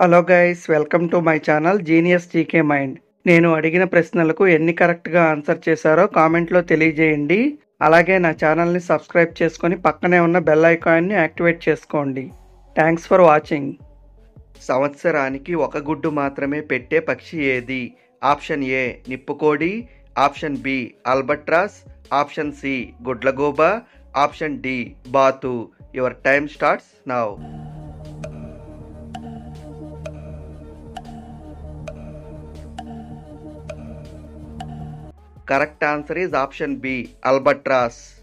Hello guys welcome to my channel genius GK mind నేను అడిగిన ప్రశ్నలకు ఎన్ని కరెక్ట్గా ఆన్సర్ చేశారో కామెంట్లో తెలియజేయండి. అలాగే నా ఛానల్ని సబ్స్క్రైబ్ చేసుకొని పక్కనే ఉన్న బెల్ ఐకాన్ని యాక్టివేట్ చేసుకోండి. థ్యాంక్స్ ఫర్ వాచింగ్ సంవత్సరానికి ఒక గుడ్డు మాత్రమే పెట్టే పక్షి ఏది? Option A నిప్పుకోడి. Option B albatross option C గుడ్లగూబ. Option D బాతు. Your time starts now correct answer is option B albatross.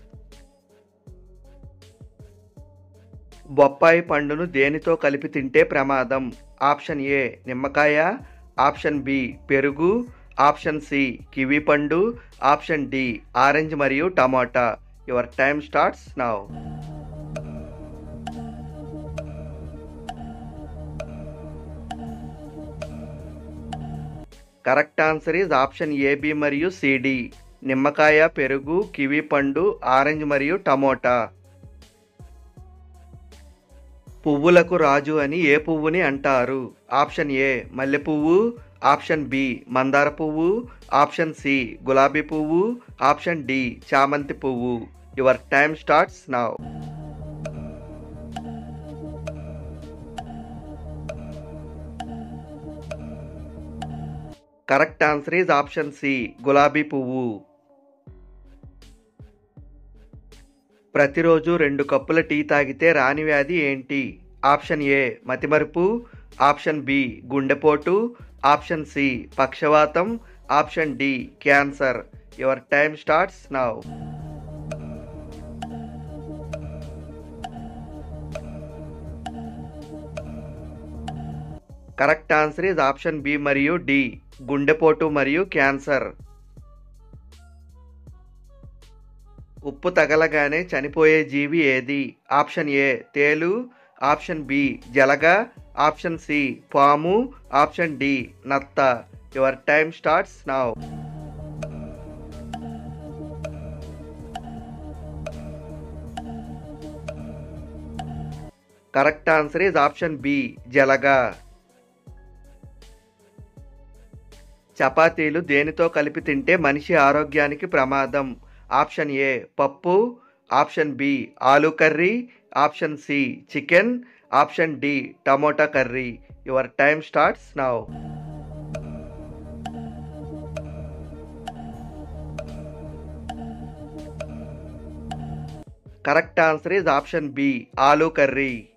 బొప్పాయి పండును దేనితో కలిపి తింటే ప్రమాదం? ఆప్షన్ ఏ నిమ్మకాయ. ఆప్షన్ బి పెరుగు. ఆప్షన్ సి కివి పండు. ఆప్షన్ డి ఆరెంజ్ మరియు tomato. Your time starts now. Correct answer is option A B మరియు సిడి నిమ్మకాయ పెరుగు కివి పండు ఆరెంజ్ మరియు టమోటా. పువ్వులకు రాజు అని ఏ పువ్వుని అంటారు? ఆప్షన్ ఏ మల్లె పువ్వు ఆప్షన్ బి మందార పువ్వు. ఆప్షన్ సి గులాబీ పువ్వు. ఆప్షన్ డి చామంతి పువ్వు. Your time starts now. Correct answer is option C గులాబీ పువ్వు. ప్రతిరోజు రెండు కప్పుల టీ తాగితే రాని వ్యాధి ఏంటి? ఆప్షన్ ఏ మతిమరుపు. ఆప్షన్ బి గుండెపోటు. ఆప్షన్ సి పక్షవాతం. Option D cancer. Your time starts now. Correct answer is option B మరియు డి. గుండెపోటు మరియు క్యాన్సర్. ఉప్పు తగలగానే చనిపోయే జీవి ఏది? ఆప్షన్ ఏ తేలు. ఆప్షన్ బి జలగ. ఆప్షన్ సి పాము. ఆప్షన్ డి నత్త. Your time starts now. Correct answer is option B జలగా. చపాతీలు దేనితో కలిపి తింటే మనిషి ఆరోగ్యానికి ప్రమాదం? ఆప్షన్ ఏ పప్పు. ఆప్షన్ బి ఆలు curry. Option C chicken. Option D tomato curry. Your time starts now. Correct answer is option B ఆలు కర్రీ.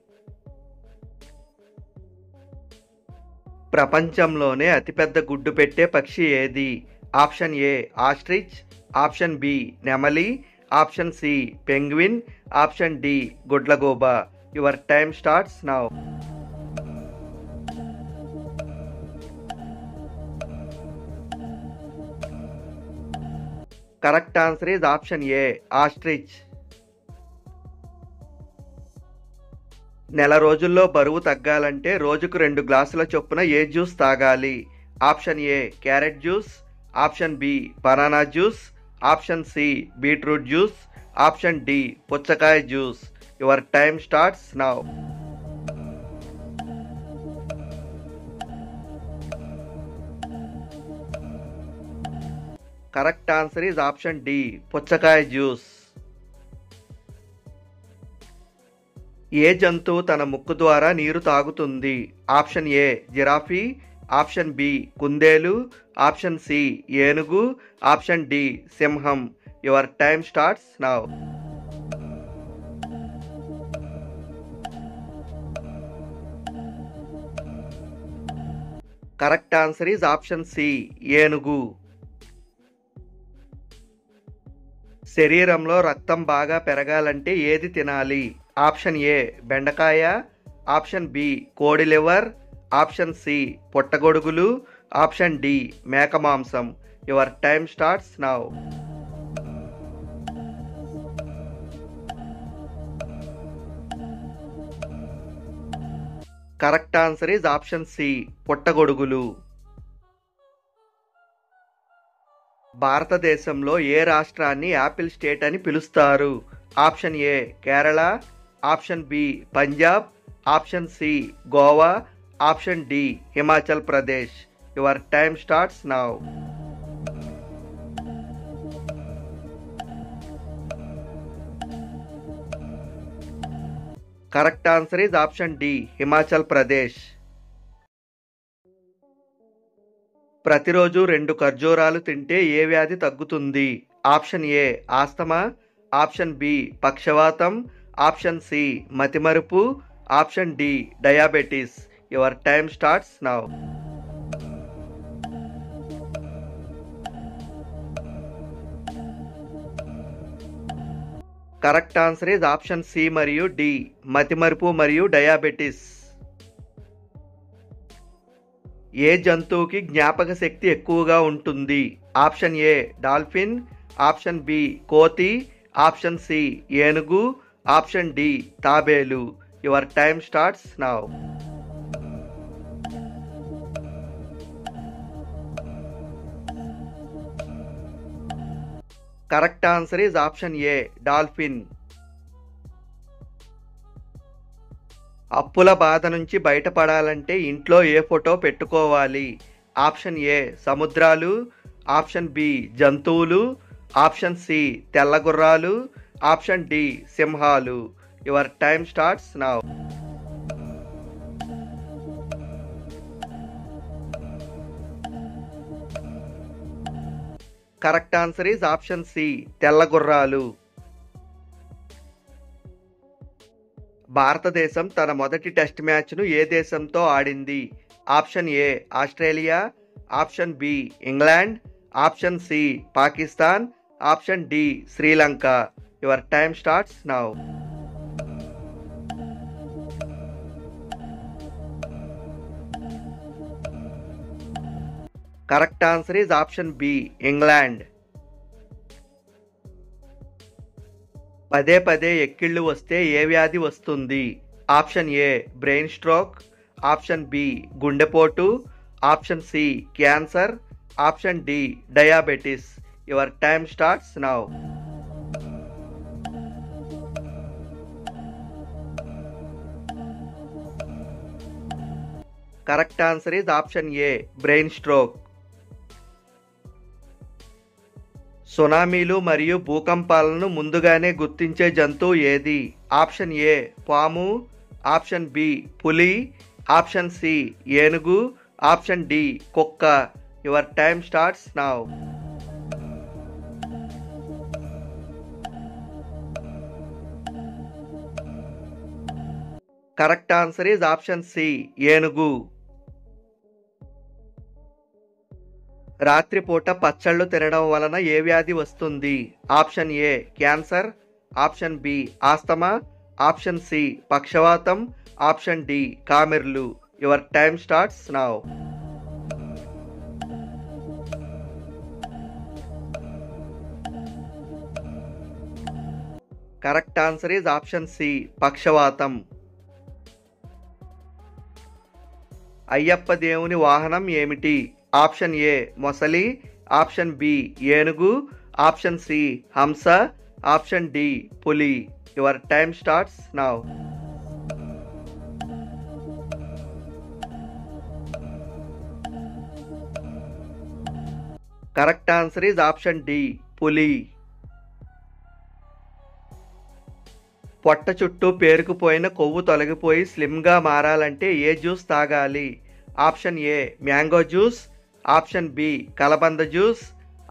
ప్రపంచంలోనే అతిపెద్ద గుడ్డు పెట్టే పక్షి ఏది? Option A ostrich option B నెమలి option C penguin option D గుడ్లగోబ. Your time starts now. Correct answer is option A ostrich. నెల రోజుల్లో బరువు తగ్గాలంటే రోజుకు రెండు గ్లాసుల చొప్పున ఏ జ్యూస్ తాగాలి? Option A carrot juice option B banana juice option C beetroot juice option D పుచ్చకాయ juice. Your time starts now. Correct answer is option D పుచ్చకాయ జ్యూస్. ఏ జంతువు తన ముక్కు ద్వారా నీరు తాగుతుంది? Option A giraffe option B కుందేలు ఆప్షన్ సి ఏనుగు ఆప్షన్ డి సింహం. Your time starts now. Correct answer is option C ఏనుగు. శరీరంలో రక్తం బాగా పెరగాలంటే ఏది తినాలి? ఆప్షన్ ఏ బెండకాయ ఆప్షన్ బి కోడి లివర్ ఆప్షన్ సి పుట్టగొడుగులు ఆప్షన్ డి మేక మాంసం. Your time starts now. Correct answer is option C పుట్టగొడుగులు భారతదేశంలో ఏ రాష్ట్రాన్ని యాపిల్ స్టేట్ అని పిలుస్తారు? Option A Kerala option B Punjab option C Goa option D Himachal Pradesh. Your time starts now. Correct answer is option D Himachal Pradesh. ప్రతిరోజు రెండు ఖర్జూరాలు తింటే ఏ వ్యాధి తగ్గుతుంది? Option A asthma? Option B పక్షవాతం. ఆప్షన్ సి మతిమరుపు option D diabetes. Your time starts now. Correct answer is option C మరియు డి. మతిమరుపు మరియు డయాబెటీస్. ఏ జంతువుకి జ్ఞాపక శక్తి ఎక్కువగా ఉంటుంది? Option A dolphin option B కోతి ఆప్షన్ సి ఏనుగు ఆప్షన్ డి తాబేలు. Your time starts now correct answer is option A dolphin. అప్పుల బాధ నుంచి బయటపడాలంటే ఇంట్లో ఏ ఫోటో పెట్టుకోవాలి? ఆప్షన్ ఏ సముద్రాలు. ఆప్షన్ బి జంతువులు. ఆప్షన్ సి తెల్లగుర్రాలు. ఆప్షన్ డి సింహాలు. Your time starts now. Correct answer is option C తెల్లగుర్రాలు. భారతదేశం తన మొదటి టెస్ట్ మ్యాచ్ను ఏ దేశంతో ఆడింది? Option A Australia. Option B England. Option C Pakistan. Option D Sri Lanka. Your time starts now. Correct answer is option B England. పదే పదే ఎక్కిళ్ళు వస్తే ఏ వ్యాధి వస్తుంది? Option A brain stroke. Option B గుండెపోటు. Option C cancer. Option D diabetes. Your time starts now. Correct answer is option A brain stroke. సునామీలు మరియు భూకంపాలను ముందుగానే గుర్తించే జంతువు ఏది? ఆప్షన్ ఏ పాము. ఆప్షన్ బి పులి. ఆప్షన్ సి ఏనుగు. ఆప్షన్ డి కుక్క. Your time starts now correct answer is option C ఏనుగు. రాత్రిపూట పచ్చళ్ళు తినడం వలన ఏ వ్యాధి వస్తుంది? Option A cancer. Option B asthma. Option C పక్షవాతం. ఆప్షన్ డి కామెర్లు. Your time starts now. Correct answer is option C పక్షవాతం. అయ్యప్ప దేవుని వాహనం ఏమిటి? ఆప్షన్ ఏ మొసలి ఆప్షన్ బి ఏనుగు ఆప్షన్ సి హంస ఆప్షన్ డి పులి. Your time starts now. Correct answer is option D పులి. పొట్ట చుట్టూ పేరుకుపోయిన కొవ్వు తొలగిపోయి స్లిమ్గా మారాలంటే ఏ జ్యూస్ తాగాలి? Option A mango juice option B కలబంద జ్యూస్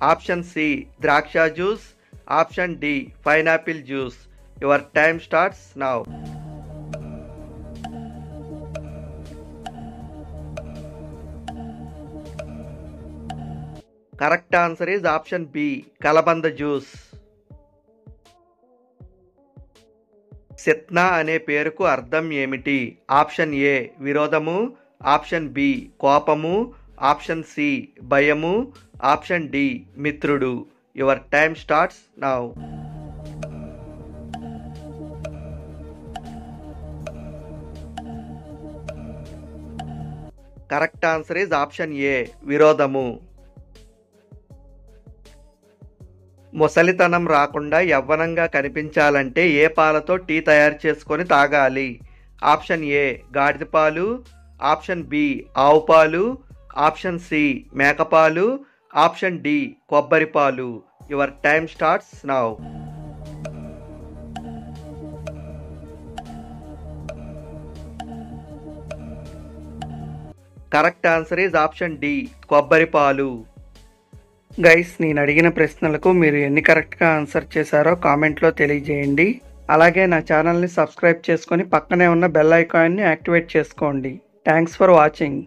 ఆప్షన్ సి ద్రాక్ష juice option D pineapple juice. Your time starts now correct answer is option B కలబంద జ్యూస్. సిత్నా అనే పేరుకు అర్థం ఏమిటి? ఆప్షన్ ఏ విరోధము. ఆప్షన్ బి కోపము. ఆప్షన్ సి భయము. ఆప్షన్ డి మిత్రుడు. Your time starts now correct answer is option A విరోధము. ముసలితనం రాకుండా యవ్వనంగా కనిపించాలంటే ఏ పాలతో టీ తయారు చేసుకొని తాగాలి? ఆప్షన్ ఏ గాడిద పాలు. ఆప్షన్ బి ఆవు పాలు. ఆప్షన్ సి మేకపాలు ఆప్షన్ డి కొబ్బరి పాలు. Your time starts now. Correct answer is option D కొబ్బరి పాలు. గైస్ నేను అడిగిన ప్రశ్నలకు మీరు ఎన్ని కరెక్ట్గా ఆన్సర్ చేశారో కామెంట్లో తెలియజేయండి. అలాగే నా ఛానల్ని సబ్స్క్రైబ్ చేసుకొని పక్కనే ఉన్న బెల్ ఐకాన్ని యాక్టివేట్ చేసుకోండి. Thanks for watching.